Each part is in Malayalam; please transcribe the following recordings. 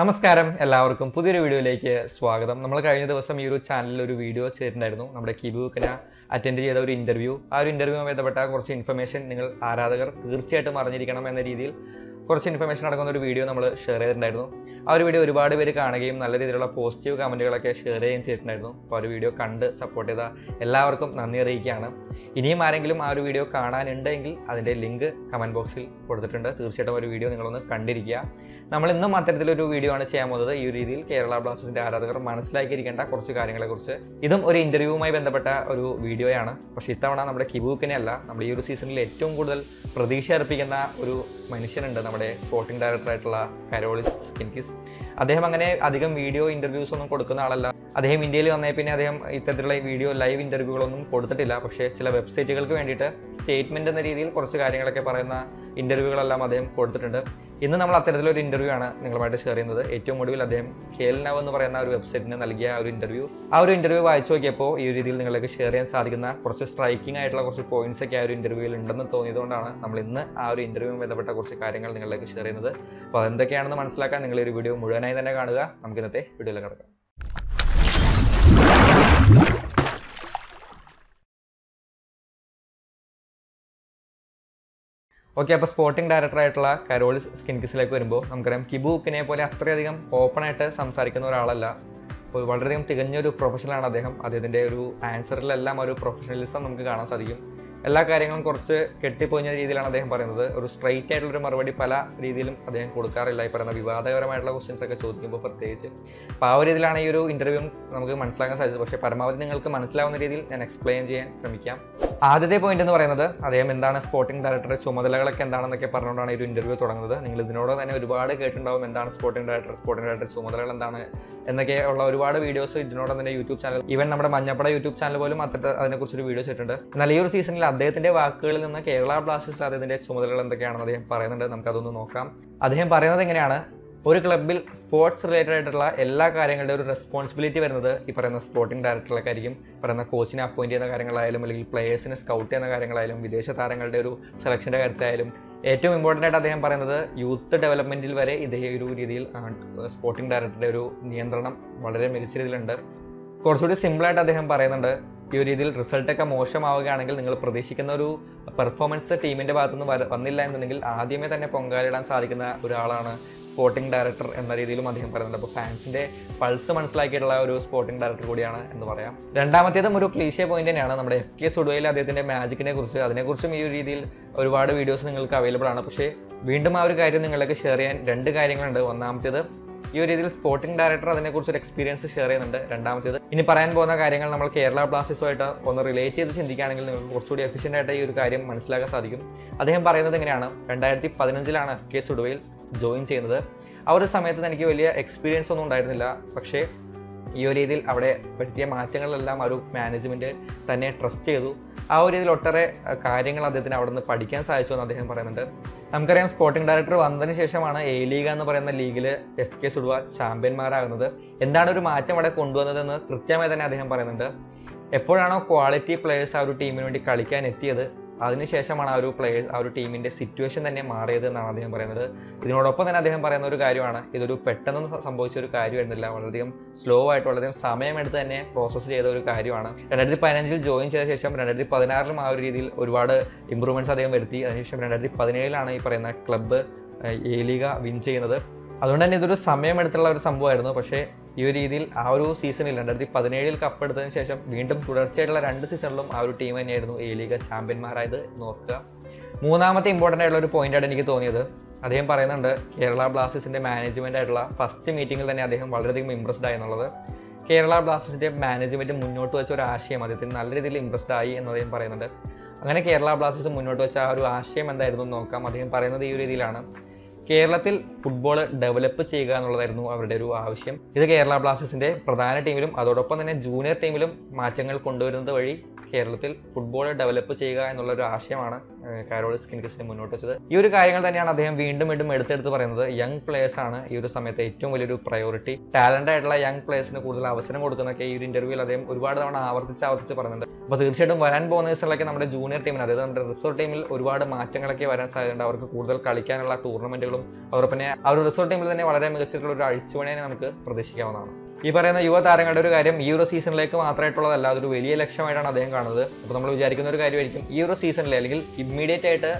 നമസ്കാരം എല്ലാവർക്കും. പുതിയൊരു വീഡിയോയിലേക്ക് സ്വാഗതം. നമ്മൾ കഴിഞ്ഞ ദിവസം ഈ ഒരു ചാനലിൽ ഒരു വീഡിയോ ചെയ്തിട്ടുണ്ടായിരുന്നു. നമ്മുടെ കിബുക്കിനെ അറ്റൻഡ് ചെയ്ത ഒരു ഇന്റർവ്യൂ ആ ഒരു ഇന്റർവ്യൂവുമായി ബന്ധപ്പെട്ട കുറച്ച് ഇൻഫർമേഷൻ നിങ്ങൾ ആരാധകർ തീർച്ചയായിട്ടും അറിഞ്ഞിരിക്കണം എന്ന രീതിയിൽ കുറച്ച് ഇൻഫർമേഷൻ അടങ്ങുന്ന ഒരു വീഡിയോ നമ്മൾ ഷെയർ ചെയ്തിട്ടുണ്ടായിരുന്നു. ആ ഒരു വീഡിയോ ഒരുപാട് പേര് കാണുകയും നല്ല രീതിയിലുള്ള പോസിറ്റീവ് കമന്റുകളൊക്കെ ഷെയർ ചെയ്യുകയും ചെയ്തിട്ടുണ്ടായിരുന്നു. അപ്പോൾ ആ ഒരു വീഡിയോ കണ്ട് സപ്പോർട്ട് ചെയ്ത എല്ലാവർക്കും നന്ദി അറിയിക്കുകയാണ്. ഇനിയും ആരെങ്കിലും ആ ഒരു വീഡിയോ കാണാനുണ്ടെങ്കിൽ അതിന്റെ ലിങ്ക് കമന്റ് ബോക്സിൽ കൊടുത്തിട്ടുണ്ട്. തീർച്ചയായിട്ടും ഒരു വീഡിയോ നിങ്ങളൊന്ന് കണ്ടിരിക്കുക. നമ്മൾ ഇന്നും അത്തരത്തിലൊരു വീഡിയോ ആണ് ചെയ്യാൻ പോകുന്നത്. ഈ ഒരു രീതിയിൽ കേരള ബ്ലാസ്റ്റേഴ്സിന്റെ ആരാധകർ മനസ്സിലാക്കിയിരിക്കേണ്ട കുറച്ച് കാര്യങ്ങളെ കുറിച്ച് ഇതും ഒരു ഇന്റർവ്യൂവുമായി ബന്ധപ്പെട്ട ഒരു വീഡിയോയാണ് പക്ഷെ ഇത്തവണ നമ്മുടെ കിബൂക്കിനെ അല്ല നമ്മൾ ഈ ഒരു സീസണിൽ ഏറ്റവും കൂടുതൽ പ്രതീക്ഷ അർപ്പിക്കുന്ന ഒരു മനുഷ്യനുണ്ട് നമ്മുടെ സ്പോർട്ടിംഗ് ഡയറക്ടറായിട്ടുള്ള കരോളിസ് സ്കിൻകിസ്. അദ്ദേഹം അങ്ങനെ അധികം വീഡിയോ ഇന്റർവ്യൂസ് ഒന്നും കൊടുക്കുന്ന ആളല്ല. അദ്ദേഹം ഇന്ത്യയിൽ വന്നേ പിന്നെ അദ്ദേഹം ഇത്തരത്തിലുള്ള വീഡിയോ ലൈവ് ഇന്റർവ്യൂകളൊന്നും കൊടുത്തിട്ടില്ല. പക്ഷേ ചില വെബ്സൈറ്റുകൾക്ക് വേണ്ടിയിട്ട് സ്റ്റേറ്റ്മെന്റ് എന്ന രീതിയിൽ കുറച്ച് കാര്യങ്ങളൊക്കെ പറയുന്ന ഇന്റർവ്യൂകളെല്ലാം അദ്ദേഹം കൊടുത്തിട്ടുണ്ട്. ഇന്ന് നമ്മൾ അത്തരത്തിലൊരു ഇന്റർവ്യൂ ആണ് നിങ്ങളുമായിട്ട് ഷെയർ ചെയ്യുന്നത്. ഏറ്റവും ഒടുവിൽ അദ്ദേഹം ഖേൽനവ് എന്ന് പറയുന്ന ഒരു വെബ്സൈറ്റിന് നൽകിയ ഒരു ഇന്റർവ്യൂ ആ ഒരു ഇന്റർവ്യൂ വായിച്ചു നോക്കിയപ്പോൾ ഈ രീതിയിൽ നിങ്ങൾക്ക് ഷെയർ ചെയ്യാൻ സാധിക്കുന്ന കുറച്ച് സ്ട്രൈക്കിംഗ് ആയിട്ടുള്ള കുറച്ച് പോയിന്റ്സ് ഒക്കെ ആ ഒരു ഇന്റർവ്യൂവിൽ ഉണ്ടെന്ന് തോന്നിയതുകൊണ്ടാണ് നമ്മൾ ഇന്ന് ആ ഒരു ഇന്റർവ്യൂ ബന്ധപ്പെട്ട കുറച്ച് കാര്യങ്ങൾ നിങ്ങളിലേക്ക് ഷെയർ ചെയ്യുന്നത്. അപ്പോൾ അതെന്തൊക്കെയാണെന്ന് മനസ്സിലാക്കാൻ നിങ്ങൾ ഒരു വീഡിയോ മുഴുവനായി തന്നെ കാണുക. നമുക്ക് ഇന്നത്തെ വീഡിയോയിലേക്ക് കിടക്കാം. ഓക്കെ അപ്പോൾ സ്പോർട്ടിംഗ് ഡയറക്ടർ ആയിട്ടുള്ള കരോളിസ് സ്കിൻകിസിലേക്ക് വരുമ്പോൾ നമുക്കറിയാം കിബു ഉക്കിനെ പോലെ അത്രയധികം ഓപ്പണായിട്ട് സംസാരിക്കുന്ന ഒരാളല്ല. അപ്പോൾ വളരെയധികം തികഞ്ഞൊരു പ്രൊഫഷണലാണ് അദ്ദേഹം. അദ്ദേഹത്തിന്റെ ഒരു ആൻസറിലെല്ലാം ഒരു പ്രൊഫഷണലിസം നമുക്ക് കാണാൻ സാധിക്കും. എല്ലാ കാര്യങ്ങളും കുറച്ച് കെട്ടിപ്പൊഞ്ഞ രീതിയിലാണ് അദ്ദേഹം പറയുന്നത്. ഒരു സ്ട്രൈറ്റ് ആയിട്ടുള്ള ഒരു മറുപടി പല രീതിയിലും അദ്ദേഹം കൊടുക്കാറില്ല. ഈ പറയുന്ന വിവാദകരമായിട്ടുള്ള ക്വസ്റ്റ്യൻസ് ഒക്കെ ചോദിക്കുമ്പോൾ പ്രത്യേകിച്ച്. അപ്പോൾ ആ ഒരു രീതിയിലാണ് ഈ ഒരു ഇന്റർവ്യൂ നമുക്ക് മനസ്സിലാക്കാൻ സാധിച്ചത്. പക്ഷേ പരമാവധി നിങ്ങൾക്ക് മനസ്സിലാവുന്ന രീതിയിൽ ഞാൻ എക്സ്പ്ലെയിൻ ചെയ്യാൻ ശ്രമിക്കാം. ആദ്യത്തെ പോയിന്റ് എന്ന് പറയുന്നത് അദ്ദേഹം എന്താണ് സ്പോർട്ടിംഗ് ഡയറക്ടറുടെ ചുമതലകളൊക്കെ എന്താണെന്നൊക്കെ പറഞ്ഞുകൊണ്ടാണ് ഈ ഒരു ഇന്റർവ്യൂ തുടങ്ങുന്നത്. നിങ്ങൾ ഇതിനോട് തന്നെ ഒരുപാട് കേട്ടിട്ടുണ്ടാവും എന്താണ് സ്പോർട്ടിംഗ് ഡയറക്ടർ സ്പോർട്ടിംഗ് ഡയറക്ടർ ചുമതലകൾ എന്താണ് എന്നൊക്കെ ഉള്ള ഒരുപാട് വീഡിയോസ് ഇതിനോട് തന്നെ യൂട്യൂബ് ചാനൽ ഈവൻ നമ്മുടെ മഞ്ഞപ്പട യൂട്യൂബ് ചാനൽ പോലും അത്തരത്തെ അതിനെക്കുറിച്ചൊരു വീഡിയോ ചെയ്തിട്ടുണ്ട് എന്നാൽ ഈ ഒരു സീസണിൽ അദ്ദേഹത്തിന്റെ വാക്കുകളിൽ നിന്ന് കേരള ബ്ലാസ്റ്റേഴ്സിൽ അദ്ദേഹത്തിന്റെ ചുമതലകൾ എന്തൊക്കെയാണെന്ന് അദ്ദേഹം പറയുന്നുണ്ട്. നമുക്ക് അതൊന്ന് നോക്കാം. അദ്ദേഹം പറയുന്നത് എങ്ങനെയാണ്? ഒരു ക്ലബിൽ സ്പോർട്സ് റിലേറ്റഡ് ആയിട്ടുള്ള എല്ലാ കാര്യങ്ങളുടെ ഒരു റെസ്പോൺസിബിലിറ്റി വരുന്നത് ഈ പറയുന്ന സ്പോർട്ടിംഗ് ഡയറക്ടറിലൊക്കെ ആയിരിക്കും. പറയുന്ന കോച്ചിനെ അപ്പോയിന്റ് ചെയ്യുന്ന കാര്യങ്ങളായാലും അല്ലെങ്കിൽ പ്ലേയേഴ്സിനെ സ്കൗട്ട് ചെയ്യുന്ന കാര്യങ്ങളായാലും വിദേശ താരങ്ങളുടെ ഒരു സെലക്ഷന്റെ കാര്യത്തിലായാലും ഏറ്റവും ഇമ്പോർട്ടന്റ് ആയിട്ട് അദ്ദേഹം പറയുന്നത് യൂത്ത് ഡെവലപ്മെന്റിൽ വരെ ഇതേ ഒരു രീതിയിൽ സ്പോർട്ടിംഗ് ഡയറക്ടറുടെ ഒരു നിയന്ത്രണം വളരെ മികച്ച രീതിയിലുണ്ട്. കുറച്ചുകൂടി സിമ്പിളായിട്ട് അദ്ദേഹം പറയുന്നുണ്ട്. ഈ ഒരു രീതിയിൽ റിസൾട്ടൊക്കെ മോശമാവുകയാണെങ്കിൽ നിങ്ങൾ പ്രതീക്ഷിക്കുന്ന ഒരു പെർഫോമൻസ് ടീമിന്റെ ഭാഗത്തുനിന്ന് വന്നില്ല എന്നുണ്ടെങ്കിൽ ആദ്യമേ തന്നെ പൊങ്കാലിടാൻ സാധിക്കുന്ന ഒരാളാണ് സ്പോർട്ടിംഗ് ഡയറക്ടർ എന്ന രീതിയിലും അദ്ദേഹം പറയുന്നുണ്ട്. അപ്പോൾ ഫാൻസിന്റെ പൾസ് മനസ്സിലാക്കിയിട്ടുള്ള ഒരു സ്പോർട്ടിംഗ് ഡയറക്ടർ കൂടിയാണ് എന്ന് പറയാം. രണ്ടാമത്തേതും ഒരു ക്ലീഷ്യ പോയിന്റ് തന്നെയാണ്. നമ്മുടെ എഫ് കെ സുഡുവയിൽ അദ്ദേഹത്തിന്റെ മാജിക്കിനെ കുറിച്ച് അതിനെക്കുറിച്ചും ഈ ഒരു രീതിയിൽ ഒരുപാട് വീഡിയോസ് നിങ്ങൾക്ക് അവൈലബിൾ ആണ്. പക്ഷേ വീണ്ടും ആ ഒരു കാര്യം നിങ്ങളിലേക്ക് ഷെയർ ചെയ്യാൻ രണ്ട് കാര്യങ്ങളുണ്ട്. ഒന്നാമത്തേത് ഈ ഒരു രീതിയിൽ സ്പോർട്ടിംഗ് ഡയറക്ടർ അതിനെക്കുറിച്ച് ഒരു എക്സ്പീരിയൻസ് ഷെയർ ചെയ്യുന്നുണ്ട് രണ്ടാമത്തേത്. ഇനി പറയാൻ പോകുന്ന കാര്യങ്ങൾ നമ്മൾ കേരള ബ്ലാസ്റ്റേഴ്സുമായിട്ട് ഒന്ന് റിലേറ്റ് ചെയ്ത് ചിന്തിക്കുകയാണെങ്കിൽ നിങ്ങൾക്ക് കുറച്ചുകൂടി എഫിഷ്യന്റ് ആയിട്ട് ഈ ഒരു കാര്യം മനസ്സിലാക്കാൻ സാധിക്കും. അദ്ദേഹം പറയുന്നത് എങ്ങനെയാണ് രണ്ടായിരത്തി പതിനഞ്ചിലാണ് കെ സുഡുവയിൽ ജോയിൻ ചെയ്യുന്നത്. ആ ഒരു സമയത്ത് എനിക്ക് വലിയ എക്സ്പീരിയൻസ് ഒന്നും ഉണ്ടായിരുന്നില്ല. പക്ഷേ ഈ ഒരു രീതിയിൽ അവിടെ വരുത്തിയ മാറ്റങ്ങളെല്ലാം ഒരു മാനേജ്മെന്റ് തന്നെ ട്രസ്റ്റ് ചെയ്തു. ആ ഒരു രീതിയിൽ ഒട്ടേറെ കാര്യങ്ങൾ അദ്ദേഹത്തിന് അവിടെ നിന്ന് പഠിക്കാൻ സാധിച്ചു എന്ന് അദ്ദേഹം പറയുന്നുണ്ട്. നമുക്കറിയാം സ്പോർട്ടിംഗ് ഡയറക്ടർ വന്നതിന് ശേഷമാണ് എ ലീഗ എന്ന് പറയുന്ന ലീഗിൽ എഫ് കെ സുഡുവ ചാമ്പ്യന്മാരാകുന്നത് എന്താണ് ഒരു മാറ്റം അവിടെ കൊണ്ടുവന്നതെന്ന് കൃത്യമായി തന്നെ അദ്ദേഹം പറയുന്നുണ്ട്. എപ്പോഴാണോ ക്വാളിറ്റി പ്ലേയേഴ്സ് ആ ഒരു ടീമിന് വേണ്ടി കളിക്കാൻ എത്തിയത് അതിനുശേഷമാണ് ആ ഒരു പ്ലേയേഴ്സ് ആ ഒരു ടീമിന്റെ സിറ്റുവേഷൻ തന്നെ മാറിയത് എന്നാണ് അദ്ദേഹം പറയുന്നത്. ഇതിനോടൊപ്പം തന്നെ അദ്ദേഹം പറയുന്ന ഒരു കാര്യമാണ്. ഇതൊരു പെട്ടെന്ന് സംഭവിച്ച ഒരു കാര്യമായിരുന്നില്ല. വളരെയധികം സ്ലോ ആയിട്ട് വളരെയധികം സമയമെടുത്ത് തന്നെ പ്രോസസ്സ് ചെയ്ത ഒരു കാര്യമാണ്. രണ്ടായിരത്തി പതിനഞ്ചിൽ ജോയിൻ ചെയ്ത ശേഷം രണ്ടായിരത്തി പതിനാറിലും ആ ഒരു രീതിയിൽ ഒരുപാട് ഇമ്പ്രൂവ്മെന്റ്സ് അദ്ദേഹം വരുത്തി. അതിനുശേഷം രണ്ടായിരത്തി പതിനേഴിലാണ് ഈ പറയുന്ന ക്ലബ്ബ് എ ലീഗ വിൻ ചെയ്യുന്നത്. അതുകൊണ്ട് തന്നെ ഇതൊരു സമയമെടുത്തുള്ള ഒരു സംഭവമായിരുന്നു. പക്ഷേ ഈ ഒരു രീതിയിൽ ആ ഒരു സീസണിൽ രണ്ടായിരത്തി പതിനേഴിൽ കപ്പ് എടുത്തതിന് ശേഷം വീണ്ടും തുടർച്ചയായിട്ടുള്ള രണ്ട് സീസണിലും ആ ഒരു ടീം തന്നെയായിരുന്നു എ ലീഗ ചാമ്പ്യന്മാരായത് നോക്കുക. മൂന്നാമത്തെ ഇമ്പോർട്ടന്റ് ആയിട്ടുള്ള ഒരു പോയിന്റ് ആയിട്ട് എനിക്ക് തോന്നിയത്. അദ്ദേഹം പറയുന്നുണ്ട് കേരള ബ്ലാസ്റ്റേഴ്സിന്റെ മാനേജ്മെന്റ് ആയിട്ടുള്ള ഫസ്റ്റ് മീറ്റിംഗിൽ തന്നെ അദ്ദേഹം വളരെയധികം ഇംപ്രസ്ഡ് ആയി എന്നുള്ളത്. കേരള ബ്ലാസ്റ്റേഴ്സിന്റെ മാനേജ്മെന്റ് മുന്നോട്ട് വെച്ച ഒരു ആശയം അദ്ദേഹത്തിന് നല്ല രീതിയിൽ ഇംപ്രസ്ഡ് ആയി എന്ന് അദ്ദേഹം പറയുന്നുണ്ട്. അങ്ങനെ കേരള ബ്ലാസ്റ്റേഴ്സ് മുന്നോട്ട് വെച്ച ആ ഒരു ആശയം എന്തായിരുന്നു നോക്കാം. അദ്ദേഹം പറയുന്നത് ഈ രീതിയിലാണ്. കേരളത്തിൽ ഫുട്ബോൾ ഡെവലപ്പ് ചെയ്യുക എന്നുള്ളതായിരുന്നു അവരുടെ ഒരു ആവശ്യം. ഇത് കേരള ബ്ലാസ്റ്റേഴ്സിന്റെ പ്രധാന ടീമിലും അതോടൊപ്പം തന്നെ ജൂനിയർ ടീമിലും മാറ്റങ്ങൾ കൊണ്ടുവരുന്നത് വഴി കേരളത്തിൽ ഫുട്ബോൾ ഡെവലപ്പ് ചെയ്യുക എന്നുള്ള ഒരു ആശയമാണ് കാരോളിസ് സ്കിൻകിസിനെ മുന്നോട്ട് വെച്ചത്. ഈ ഒരു കാര്യങ്ങൾ തന്നെയാണ് അദ്ദേഹം വീണ്ടും വീണ്ടും എടുത്തെടുത്ത് പറയുന്നത്. യങ് പ്ലേയേഴ്സ് ആണ് ഈ ഒരു സമയത്ത് ഏറ്റവും വലിയൊരു പ്രയോറിറ്റി ടാലന്റ് ആയിട്ടുള്ള യങ് പ്ലേയേഴ്സിന് കൂടുതൽ അവസരം കൊടുക്കുന്നൊക്കെ ഈ ഒരു ഇന്റർവ്യൂവിൽ അദ്ദേഹം ഒരുപാട് തവണ ആവർത്തിച്ച് ആവർത്തിച്ച് പറയുന്നുണ്ട്. അപ്പോൾ തീർച്ചയായിട്ടും വരാൻ പോകുന്ന ദിവസങ്ങളിലൊക്കെ നമ്മുടെ ജൂനിയർ ടീമിന് അതായത് നമ്മുടെ റിസോർട്ട് ടീമിൽ ഒരുപാട് മാറ്റങ്ങളൊക്കെ വരാൻ സാധ്യതയുണ്ട്. അവർക്ക് കൂടുതൽ കളിക്കാനുള്ള ടൂർണമെന്റുകളും അതോടൊപ്പം പിന്നെ ആ ഒരു റിസോർട്ട് ടീമിൽ തന്നെ വളരെ മികച്ചിട്ടുള്ള ഒരു അഴിച്ചുപണിയെ നമുക്ക് പ്രതീക്ഷിക്കാവുന്നതാണ്. ഈ പറയുന്ന യുവതാരങ്ങളുടെ ഒരു കാര്യം ഈ ഒരു സീസണിലേക്ക് മാത്രമായിട്ടുള്ളതല്ല അതൊരു വലിയ ലക്ഷ്യമായിട്ടാണ് അദ്ദേഹം കാണുന്നത്. അപ്പോൾ നമ്മൾ വിചാരിക്കുന്ന ഒരു കാര്യമായിരിക്കും ഈ ഒരു സീസണിൽ അല്ലെങ്കിൽ ഇമ്മീഡിയറ്റ് ആയിട്ട്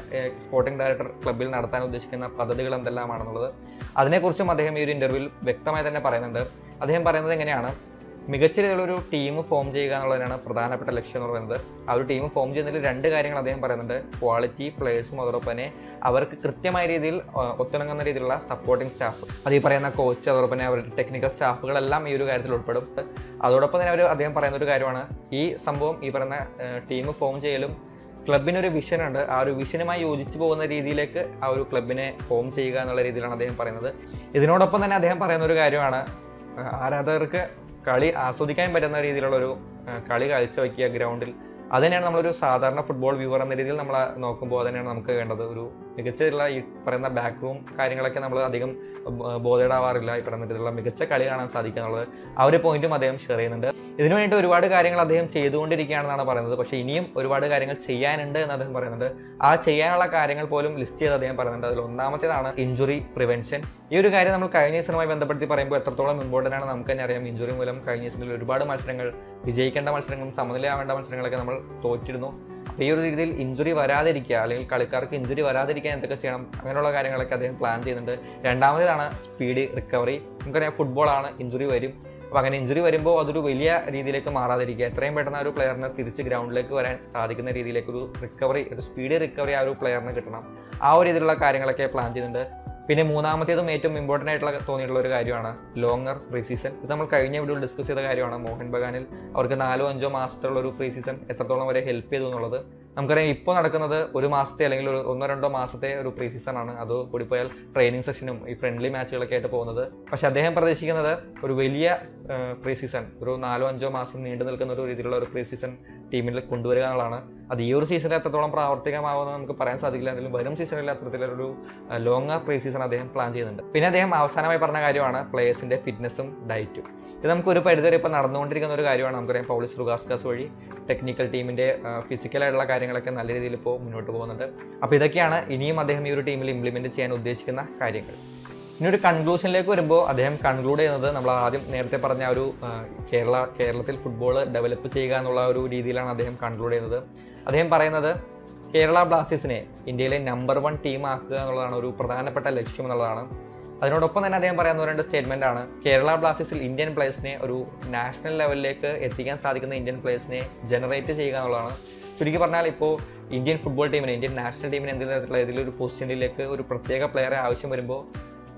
സ്പോർട്ടിംഗ് ഡയറക്ടർ ക്ലബിൽ നടത്താൻ ഉദ്ദേശിക്കുന്ന പദ്ധതികൾ എന്തെല്ലാമാണെന്നുള്ളത് അതിനെക്കുറിച്ചും അദ്ദേഹം ഈ ഒരു ഇന്റർവ്യൂവിൽ വ്യക്തമായി തന്നെ പറയുന്നുണ്ട്. അദ്ദേഹം പറയുന്നത് എങ്ങനെയാണ് മികച്ച രീതിയിലുള്ള ഒരു ടീം ഫോം ചെയ്യുക എന്നുള്ളതിനാണ് പ്രധാനപ്പെട്ട ലക്ഷ്യം എന്ന് പറയുന്നത്. ആ ഒരു ടീം ഫോം ചെയ്യുന്നതിൽ രണ്ട് കാര്യങ്ങൾ അദ്ദേഹം പറയുന്നുണ്ട്. ക്വാളിറ്റി പ്ലേയേഴ്സും അതോടൊപ്പം തന്നെ അവർക്ക് കൃത്യമായ രീതിയിൽ ഒത്തിണങ്ങുന്ന രീതിയിലുള്ള സപ്പോർട്ടിംഗ് സ്റ്റാഫ് അത് ഈ പറയുന്ന കോച്ച് അതോടൊപ്പം തന്നെ അവരുടെ ടെക്നിക്കൽ സ്റ്റാഫുകളെല്ലാം ഈ ഒരു കാര്യത്തിൽ ഉൾപ്പെടും. അതോടൊപ്പം തന്നെ അവർ അദ്ദേഹം പറയുന്ന ഒരു കാര്യമാണ്. ഈ സംഭവം ഈ പറയുന്ന ടീം ഫോം ചെയ്യലും ക്ലബിനൊരു വിഷനുണ്ട് ആ ഒരു വിഷനുമായി യോജിച്ചു പോകുന്ന രീതിയിലേക്ക് ആ ഒരു ക്ലബിനെ ഫോം ചെയ്യുക എന്നുള്ള രീതിയിലാണ് അദ്ദേഹം പറയുന്നത്. ഇതിനോടൊപ്പം തന്നെ അദ്ദേഹം പറയുന്ന ഒരു കാര്യമാണ് ആരാധകർക്ക് കളി ആസ്വദിക്കാൻ പറ്റുന്ന രീതിയിലുള്ള ഒരു കളി കാഴ്ചവെക്കുക ഗ്രൗണ്ടിൽ അത് തന്നെയാണ് നമ്മളൊരു സാധാരണ ഫുട്ബോൾ വ്യൂവർ എന്ന രീതിയിൽ നമ്മൾ നോക്കുമ്പോൾ തന്നെയാണ് നമുക്ക് വേണ്ടത്. ഒരു മികച്ചുള്ള ഈ പറയുന്ന ബാക്ക് റൂം കാര്യങ്ങളൊക്കെ നമ്മൾ അധികം ബോധേടാവാറില്ല ഈ പറയുന്ന രീതിയിലുള്ള മികച്ച കളി കാണാൻ സാധിക്കുക എന്നുള്ളത് ആ ഒരു പോയിന്റും അദ്ദേഹം ഷെയർ ചെയ്യുന്നുണ്ട്. ഇതിനു വേണ്ടി ഒരുപാട് കാര്യങ്ങൾ അദ്ദേഹം ചെയ്തുകൊണ്ടിരിക്കുകയാണെന്നാണ് പറയുന്നത്. പക്ഷേ ഇനിയും ഒരുപാട് കാര്യങ്ങൾ ചെയ്യാനുണ്ട് എന്ന് അദ്ദേഹം പറയുന്നുണ്ട്. ആ ചെയ്യാനുള്ള കാര്യങ്ങൾ പോലും ലിസ്റ്റ് ചെയ്ത് അദ്ദേഹം പറയുന്നുണ്ട്. അതിൽ ഒന്നാമത്തേതാണ് ഇഞ്ചുറി പ്രിവെൻഷൻ ഈ ഒരു കാര്യം നമ്മൾ കഴിഞ്ഞ സീസണുമായി ബന്ധപ്പെടുത്തി പറയുമ്പോൾ എത്രത്തോളം ഇമ്പോർട്ടന്റ് ആണ് നമുക്ക് തന്നെ അറിയാം. ഇഞ്ചുറി മൂലം കഴിഞ്ഞ സീസണിൽ ഒരുപാട് മത്സരങ്ങൾ വിജയിക്കേണ്ട മത്സരങ്ങളും സമനിലയാവേണ്ട മത്സരങ്ങളൊക്കെ നമ്മൾ തോറ്റിരുന്നു. അപ്പോൾ ഈ ഒരു രീതിയിൽ ഇഞ്ചുറി വരാതിരിക്കുക അല്ലെങ്കിൽ കളിക്കാർക്ക് ഇഞ്ചുറി വരാതിരിക്കാൻ എന്തൊക്കെ ചെയ്യണം അങ്ങനെയുള്ള കാര്യങ്ങളൊക്കെ അദ്ദേഹം പ്ലാൻ ചെയ്യുന്നുണ്ട്. രണ്ടാമത്തേതാണ് സ്പീഡ് റിക്കവറി നമുക്കറിയാം ഫുട്ബോളാണ് ഇഞ്ചുറി വരും. അപ്പോൾ അങ്ങനെ ഇഞ്ചുറി വരുമ്പോൾ അതൊരു വലിയ രീതിയിലേക്ക് മാറാതിരിക്കുക. എത്രയും പെട്ടെന്ന് ആ ഒരു പ്ലെയറിന് തിരിച്ച് ഗ്രൗണ്ടിലേക്ക് വരാൻ സാധിക്കുന്ന രീതിയിലേക്ക് ഒരു റിക്കവറി ഒരു സ്പീഡ് റിക്കവറി ആ ഒരു പ്ലെയറിന് കിട്ടണം. ആ ഒരു രീതിയിലുള്ള കാര്യങ്ങളൊക്കെ പ്ലാൻ ചെയ്യുന്നുണ്ട്. പിന്നെ മൂന്നാമത്തേതും ഏറ്റവും ഇമ്പോർട്ടന്റ് ആയിട്ടുള്ള തോന്നിയിട്ടുള്ള ഒരു കാര്യമാണ് ലോങ്ങർ പ്രീ സീസൺ ഇത് നമ്മൾ കഴിഞ്ഞ വീഡിയോയിൽ ഡിസ്കസ് ചെയ്ത കാര്യമാണ്. മോഹൻ ബഗാനിൽ അവർക്ക് നാലോ അഞ്ചോ മാസത്തിലുള്ള ഒരു പ്രീ സീസൺ എത്രത്തോളം വരെ ഹെൽപ്പ് ചെയ്തു എന്നുള്ളത്. നമുക്കറിയാം ഇപ്പോൾ നടക്കുന്നത് ഒരു മാസത്തെ അല്ലെങ്കിൽ ഒരു ഒന്നോ രണ്ടോ മാസത്തെ ഒരു പ്രീ സീസൺ ആണ്. അത് കൂടിപ്പോയാൽ ട്രെയിനിങ് സെഷനും ഈ ഫ്രണ്ട്ലി മാച്ചുകളൊക്കെ ആയിട്ട് പോകുന്നത്. പക്ഷെ അദ്ദേഹം പ്രതീക്ഷിക്കുന്നത് ഒരു വലിയ പ്രീ സീസൺ ഒരു നാലോ അഞ്ചോ മാസം നീണ്ടു നിൽക്കുന്ന ഒരു രീതിയിലുള്ള ഒരു പ്രീ സീസൺ ടീമിൽ കൊണ്ടുവരിക എന്നുള്ളതാണ്. അത് ഈ ഒരു സീസണിൽ എത്രത്തോളം പ്രാവർത്തികമാവുമെന്ന് നമുക്ക് പറയാൻ സാധിക്കില്ല. എന്തെങ്കിലും വരും സീസണിൽ അത്തരത്തിലൊരു ലോങ് പ്രീ സീസൺ അദ്ദേഹം പ്ലാൻ ചെയ്യുന്നുണ്ട്. പിന്നെ അദ്ദേഹം അവസാനമായി പറഞ്ഞ കാര്യമാണ് പ്ലേയേഴ്സിന്റെ ഫിറ്റ്നസും ഡയറ്റും ഇത് നമുക്ക് ഒരു പരിധിവരെ ഇപ്പോൾ നടന്നുകൊണ്ടിരിക്കുന്ന ഒരു കാര്യമാണ്. നമുക്കറിയാം പൗളിസ് റുഗാസ്കാസ് വഴി ടെക്നിക്കൽ ടീമിന്റെ ഫിസിക്കലായിട്ടുള്ള കാര്യങ്ങളൊക്കെ നല്ല രീതിയിൽ ഇപ്പോൾ മുന്നോട്ട് പോകുന്നുണ്ട്. അപ്പോൾ ഇതൊക്കെയാണ് ഇനിയും അദ്ദേഹം ഈ ഒരു ടീമിൽ ഇംപ്ലിമെന്റ് ചെയ്യാൻ ഉദ്ദേശിക്കുന്ന കാര്യങ്ങൾ. ഇനി ഒരു കൺക്ലൂഷനിലേക്ക് വരുമ്പോൾ അദ്ദേഹം കൺക്ലൂഡ് ചെയ്യുന്നത് നമ്മൾ ആദ്യം നേരത്തെ പറഞ്ഞ ഒരു കേരള കേരളത്തിൽ ഫുട്ബോൾ ഡെവലപ്പ് ചെയ്യുക എന്നുള്ള ഒരു രീതിയിലാണ് അദ്ദേഹം കൺക്ലൂഡ് ചെയ്യുന്നത്. അദ്ദേഹം പറയുന്നത് കേരള ബ്ലാസ്റ്റേഴ്സിനെ ഇന്ത്യയിലെ നമ്പർ വൺ ടീം ആക്കുക എന്നുള്ളതാണ് ഒരു പ്രധാനപ്പെട്ട ലക്ഷ്യം എന്നുള്ളതാണ്. അതിനോടൊപ്പം തന്നെ അദ്ദേഹം പറയുന്ന രണ്ട് സ്റ്റേറ്റ്മെന്റ് ആണ്. കേരള ബ്ലാസ്റ്റേഴ്സിൽ ഇന്ത്യൻ പ്ലേയേഴ്സിനെ ഒരു നാഷണൽ ലെവലിലേക്ക് എത്തിക്കാൻ സാധിക്കുന്ന ഇന്ത്യൻ പ്ലേയേഴ്സിനെ ജനറേറ്റ് ചെയ്യുക എന്നുള്ളതാണ്. ചുരുക്കി പറഞ്ഞാൽ ഇപ്പോൾ ഇന്ത്യൻ ഫുട്ബോൾ ടീമിന് ഇന്ത്യൻ നാഷണൽ ടീമിന് എന്തെങ്കിലും തരത്തിലുള്ള ഒരു പൊസിഷനിലേക്ക് ഒരു പ്രത്യേക പ്ലെയറെ ആവശ്യം വരുമ്പോൾ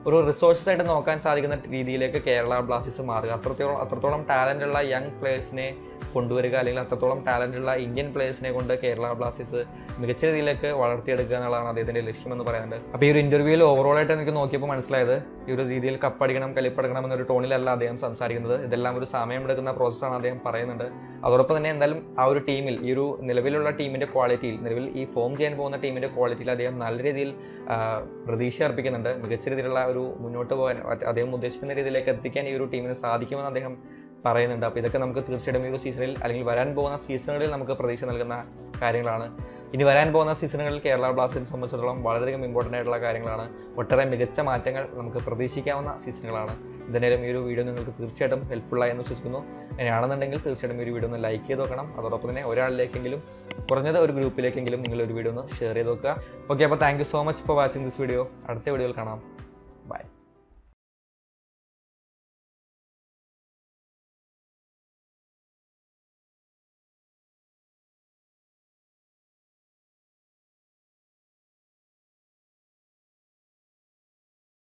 ഒരു റിസോഴ്സസ് ആയിട്ട് നോക്കാൻ സാധിക്കുന്ന രീതിയിലേക്ക് കേരള ബ്ലാസ്റ്റേഴ്സ് മാറുക. അത്രത്തോളം അത്രത്തോളം ടാലന്റ് ഉള്ള യങ് പ്ലേയേഴ്സിനെ കൊണ്ടുവരിക അല്ലെങ്കിൽ അത്രത്തോളം ടാലന്റ് ഉള്ള ഇന്ത്യൻ പ്ലേയേഴ്സിനെ കൊണ്ട് കേരള ബ്ലാസ്റ്റേഴ്സ് മികച്ച രീതിയിലേക്ക് വളർത്തിയെടുക്കുക എന്നുള്ളതാണ് അദ്ദേഹത്തിന്റെ ലക്ഷ്യമെന്ന് പറയുന്നത്. അപ്പോൾ ഈ ഒരു ഇന്റർവ്യൂവിൽ ഓവറോൾ ആയിട്ട് എനിക്ക് നോക്കിയപ്പോൾ മനസ്സിലായത് ഈ ഒരു രീതിയിൽ കപ്പടിക്കണം കലിപ്പടക്കണം എന്നൊരു ടോണിലല്ല അദ്ദേഹം സംസാരിക്കുന്നത്. ഇതെല്ലാം ഒരു സമയമെടുക്കുന്ന പ്രോസസ്സാണ് അദ്ദേഹം പറയുന്നുണ്ട്. അതോടൊപ്പം തന്നെ എന്തായാലും ആ ഒരു ടീമിൽ ഈ ഒരു നിലവിലുള്ള ടീമിന്റെ ക്വാളിറ്റിയിൽ നിലവിൽ ഈ ഫോം ചെയ്യാൻ പോകുന്ന ടീമിന്റെ ക്വാളിറ്റിയിൽ അദ്ദേഹം നല്ല രീതിയിൽ പ്രതീക്ഷ അർപ്പിക്കുന്നുണ്ട്. മികച്ച രീതിയിലുള്ള ഒരു മുന്നോട്ട് പോകാൻ അദ്ദേഹം ഉദ്ദേശിക്കുന്ന രീതിയിലേക്ക് എത്തിക്കാൻ ഈ ഒരു ടീമിന് സാധിക്കുമെന്ന് അദ്ദേഹം പറയുന്നുണ്ട്. അപ്പോൾ ഇതൊക്കെ നമുക്ക് തീർച്ചയായിട്ടും ഈ ഒരു സീസണിൽ അല്ലെങ്കിൽ വരാൻ പോകുന്ന സീസണുകളിൽ നമുക്ക് പ്രതീക്ഷ നൽകുന്ന കാര്യങ്ങളാണ്. ഇനി വരാൻ പോകുന്ന സീസണുകളിൽ കേരള ബ്ലാസ്റ്റേഴ്സിനെ സംബന്ധിച്ചിടത്തോളം വളരെയധികം ഇമ്പോർട്ടന്റ് ആയിട്ടുള്ള കാര്യങ്ങളാണ്. ഒട്ടേറെ മികച്ച മാറ്റങ്ങൾ നമുക്ക് പ്രതീക്ഷിക്കാവുന്ന സീസണുകളാണ് എന്തായാലും ഈ ഒരു വീഡിയോ നിങ്ങൾക്ക് തീർച്ചയായിട്ടും ഹെൽപ്ഫുള്ളായി എന്ന് വിശ്വസിക്കുന്നു. അങ്ങനെയാണെന്നുണ്ടെങ്കിൽ തീർച്ചയായിട്ടും ഈ ഒരു വീഡിയോ ഒന്ന് ലൈക്ക് ചെയ്ത് നോക്കണം. അതോടൊപ്പം തന്നെ ഒരാളിലേക്കെങ്കിലും കുറഞ്ഞത് ഒരു ഗ്രൂപ്പിലേക്കെങ്കിലും നിങ്ങൾ ഒരു വീഡിയോ ഒന്ന് ഷെയർ ചെയ്ത് നോക്കുക. ഓക്കെ അപ്പോൾ thank so much for watching this video അടുത്ത വീഡിയോയിൽ കാണാം. ബൈ